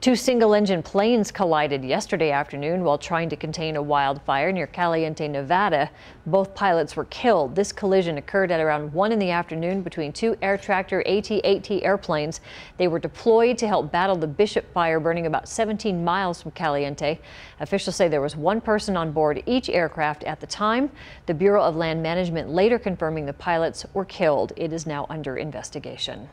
Two single-engine planes collided yesterday afternoon while trying to contain a wildfire near Caliente, Nevada. Both pilots were killed. This collision occurred at around 1 in the afternoon between two Air Tractor AT-8T airplanes. They were deployed to help battle the Bishop fire burning about 17 miles from Caliente. Officials say there was one person on board each aircraft at the time. The Bureau of Land Management later confirming the pilots were killed. It is now under investigation.